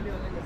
ಖಾಲಿ ಹೊರಗೆ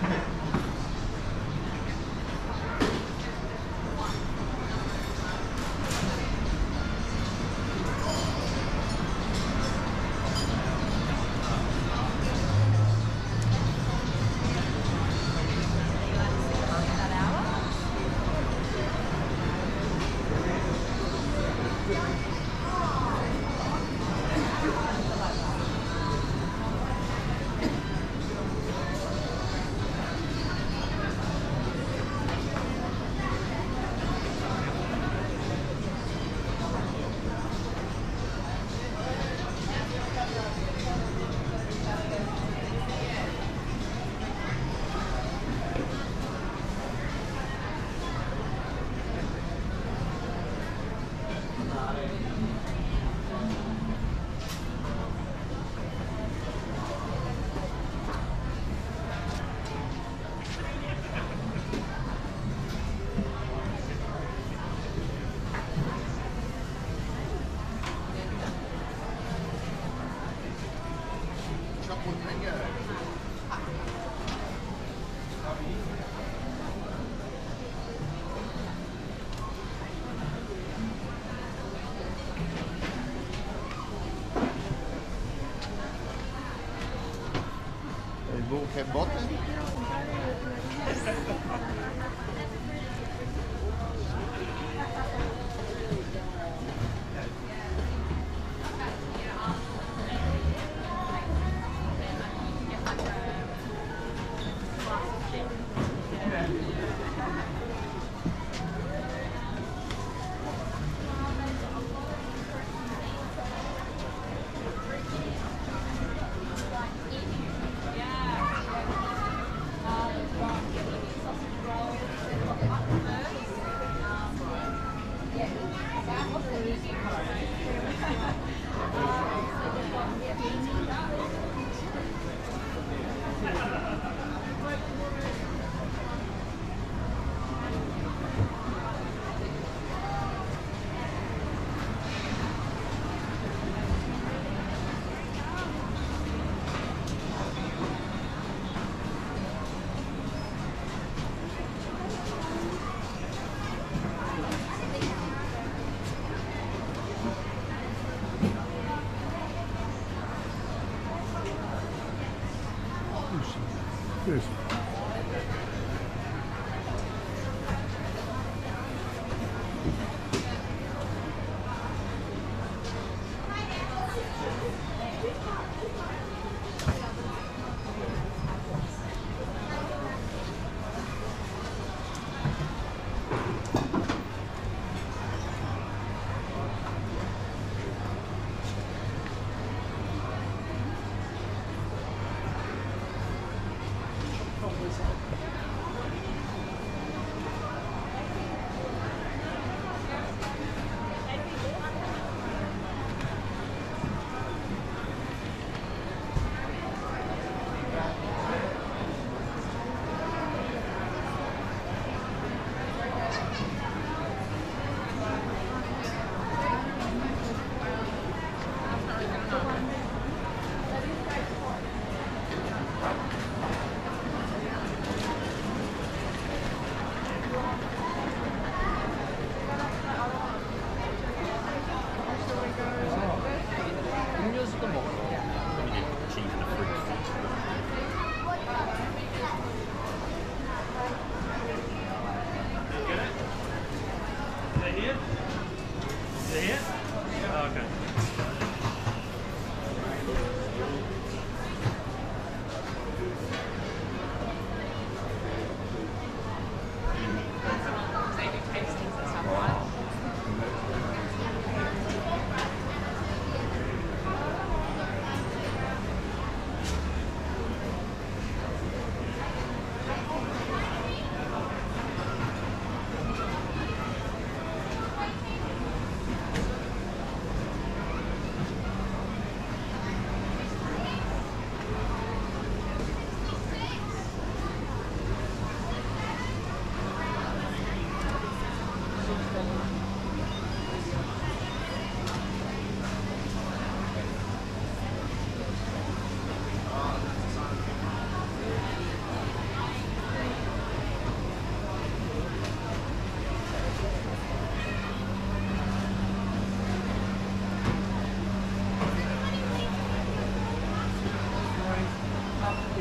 はい。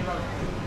Thank you.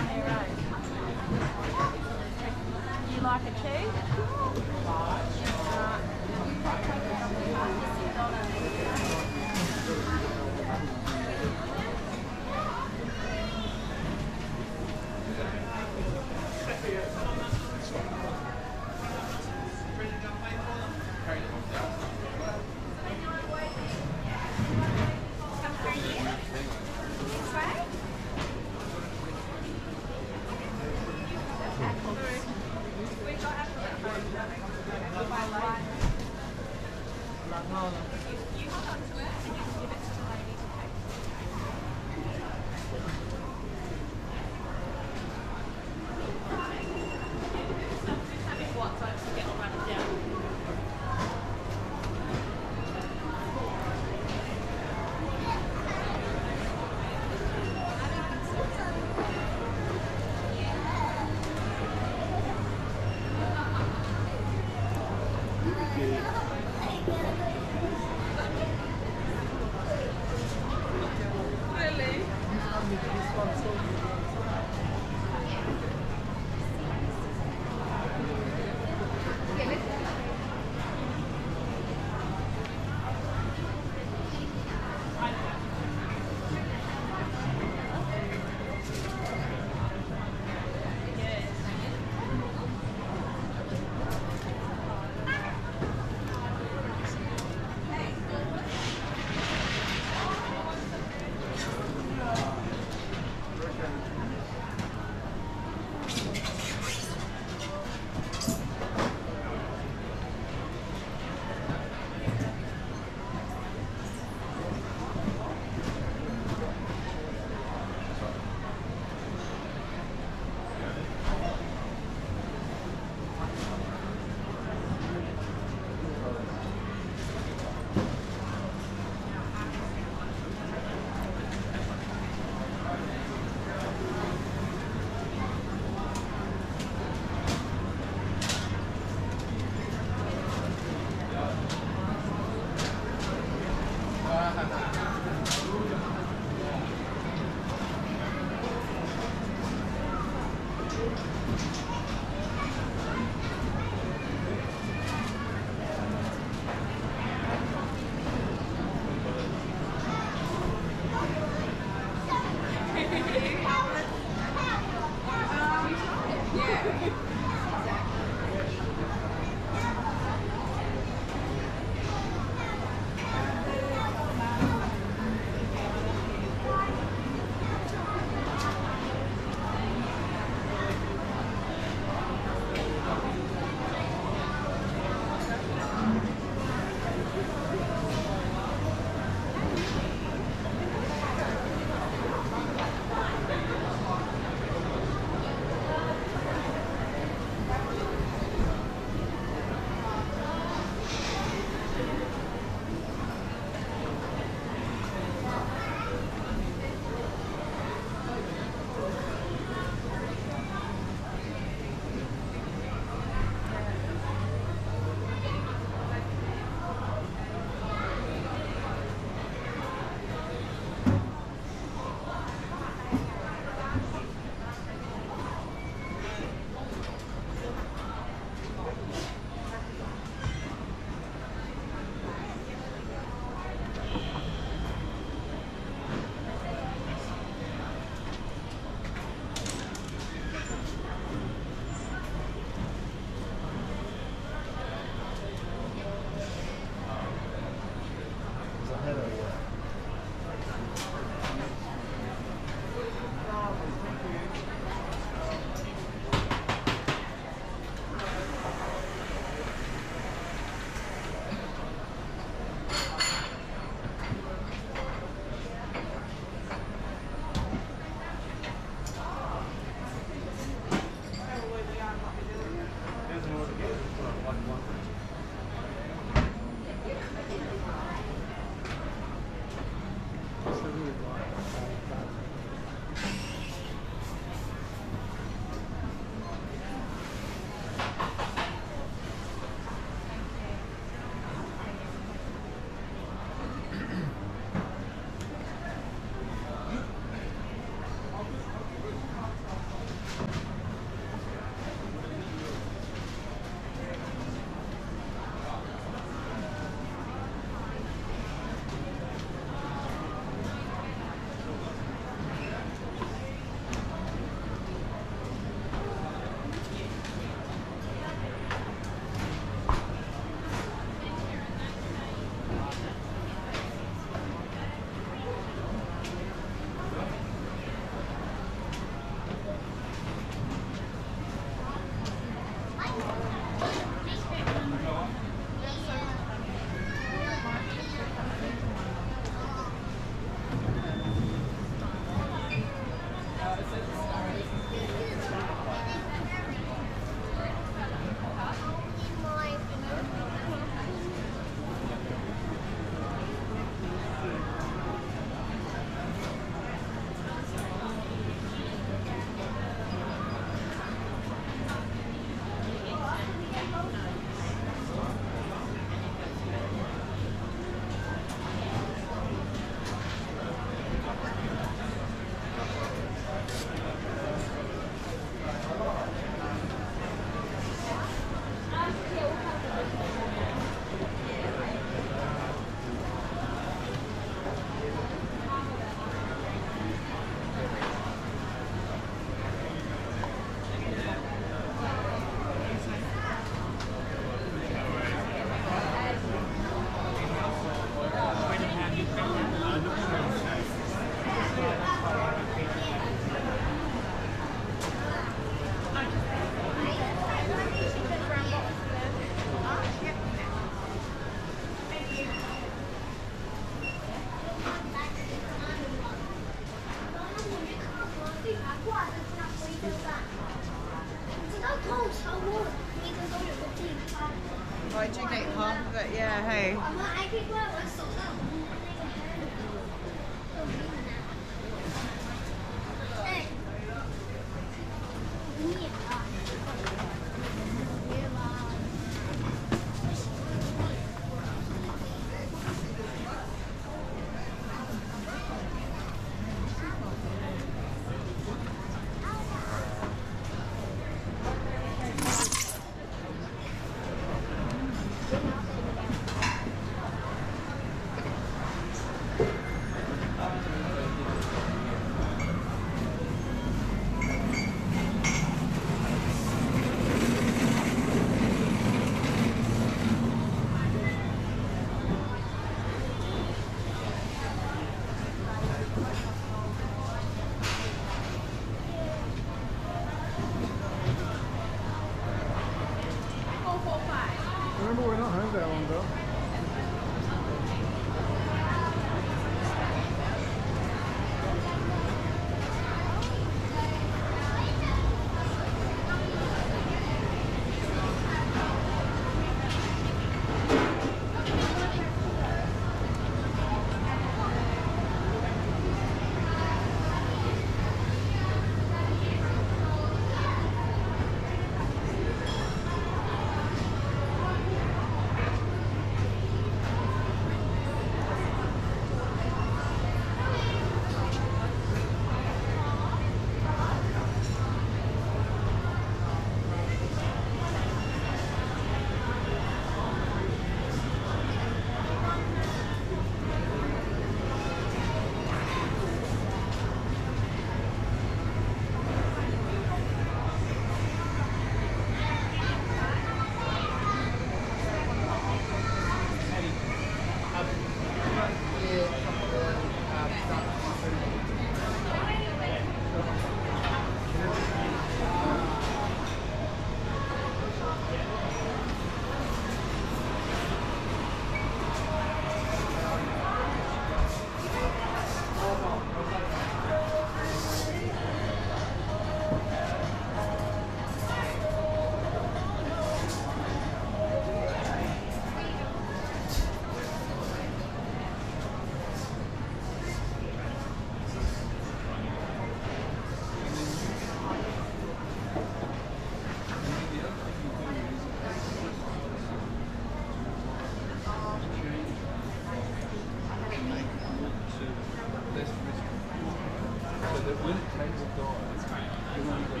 Thank you.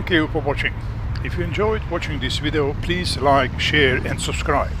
Thank you for watching. If you enjoyed watching this video, please like, share and subscribe.